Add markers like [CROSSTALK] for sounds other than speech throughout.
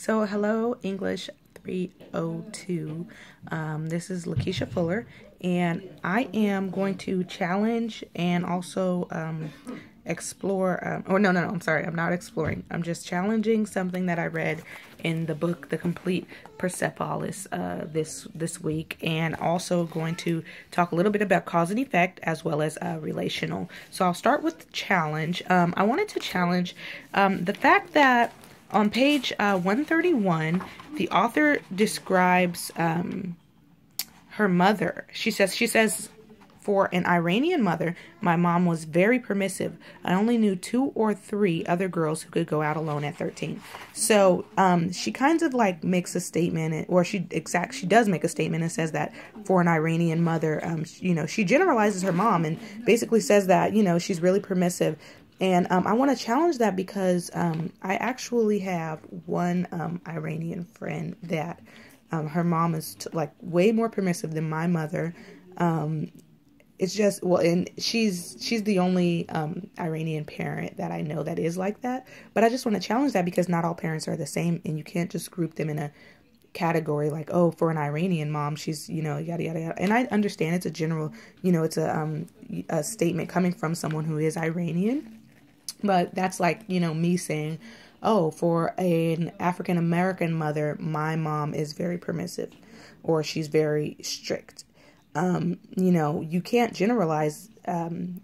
So, hello, English 302. Um, this is Lakeisha Fuller, and I am going to challenge and also um, explore. Um, or, no, no, no, I'm sorry, I'm not exploring. I'm just challenging something that I read in the book, The Complete Persepolis, uh, this this week, and also going to talk a little bit about cause and effect as well as uh, relational. So, I'll start with the challenge. Um, I wanted to challenge um, the fact that on page uh, 131, the author describes um, her mother. She says, she says, for an Iranian mother, my mom was very permissive. I only knew two or three other girls who could go out alone at 13. So um, she kind of like makes a statement, or she exact she does make a statement and says that for an Iranian mother, um, you know, she generalizes her mom and basically says that you know she's really permissive. And um, I want to challenge that because um, I actually have one um, Iranian friend that um, her mom is t- like way more permissive than my mother. Um, it's just well, and she's she's the only um, Iranian parent that I know that is like that. But I just want to challenge that because not all parents are the same, and you can't just group them in a category like oh for an Iranian mom she's you know yada yada yada and I understand it's a general you know it's a um a statement coming from someone who is Iranian but that's like, you know, me saying, oh, for an African American mother, my mom is very permissive or she's very strict. Um, you know, you can't generalize um,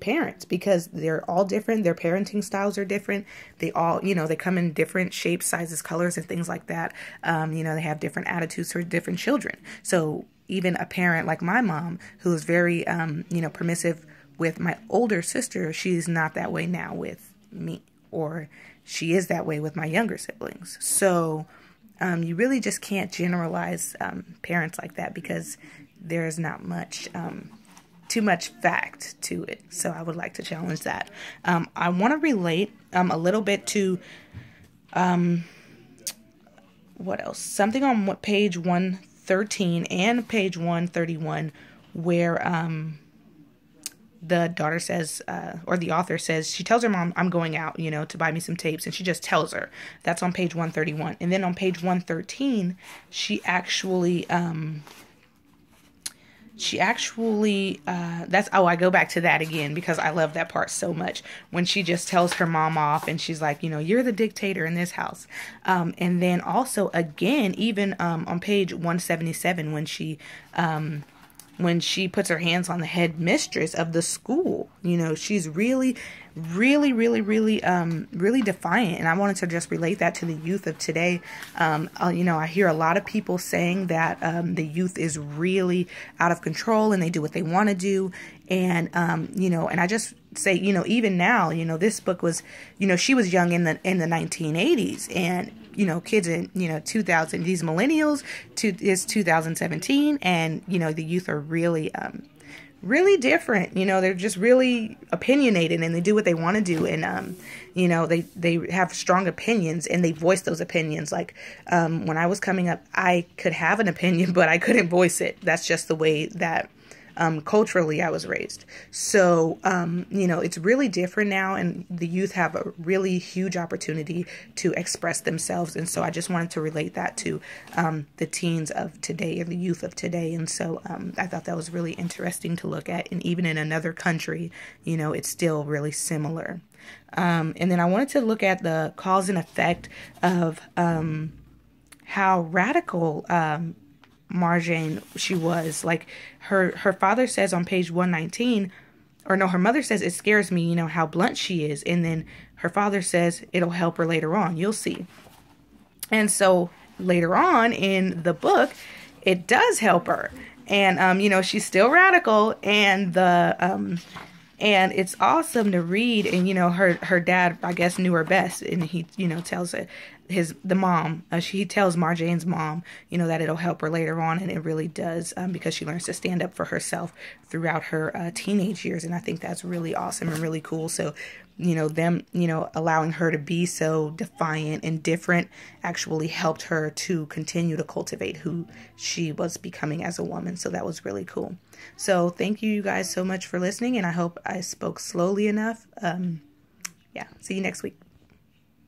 parents because they're all different. Their parenting styles are different. They all, you know, they come in different shapes, sizes, colors, and things like that. Um, you know, they have different attitudes for different children. So even a parent like my mom, who is very, um, you know, permissive with my older sister, she's not that way now with me, or she is that way with my younger siblings. So um, you really just can't generalize um, parents like that because there's not much, um, too much fact to it. So I would like to challenge that. Um, I want to relate um, a little bit to um, what else? Something on page 113 and page 131 where um the daughter says, uh, or the author says, she tells her mom, I'm going out, you know, to buy me some tapes. And she just tells her. That's on page 131. And then on page 113, she actually, um, she actually, uh, that's, oh, I go back to that again because I love that part so much. When she just tells her mom off and she's like, you know, you're the dictator in this house. Um, and then also, again, even um, on page 177, when she, um, when she puts her hands on the head mistress of the school. You know, she's really, really, really, really, um, really defiant. And I wanted to just relate that to the youth of today. Um, uh, you know, I hear a lot of people saying that um, the youth is really out of control and they do what they want to do. And, um, you know, and I just say, you know, even now, you know, this book was, you know, she was young in the, in the 1980s and, you know kids in you know 2000 these millennials to is 2017 and you know the youth are really um really different. You know they're just really opinionated and they do what they want to do and um you know they they have strong opinions and they voice those opinions. Like um when i was coming up i could have an opinion [LAUGHS] but i couldn't voice it. That's just the way that um, culturally I was raised. So, um, you know, it's really different now, and the youth have a really huge opportunity to express themselves. And so I just wanted to relate that to um, the teens of today and the youth of today. And so um, I thought that was really interesting to look at. And even in another country, you know, it's still really similar. Um, and then I wanted to look at the cause and effect of um, how radical um, Marjane she was. Like her her father says on page 119 or no, her mother says it scares me, you know, how blunt she is. And then her father says it'll help her later on. You'll see. And so later on in the book, it does help her. And um, you know, she's still radical and the um and it's awesome to read and you know her her dad i guess knew her best and he you know tells it his the mom uh, she tells marjane's mom you know that it'll help her later on and it really does um, because she learns to stand up for herself throughout her uh, teenage years and i think that's really awesome and really cool. So you know them you know allowing her to be so defiant and different actually helped her to continue to cultivate who she was becoming as a woman. So that was really cool. So thank you you guys so much for listening and i hope i spoke slowly enough. Um yeah see you next week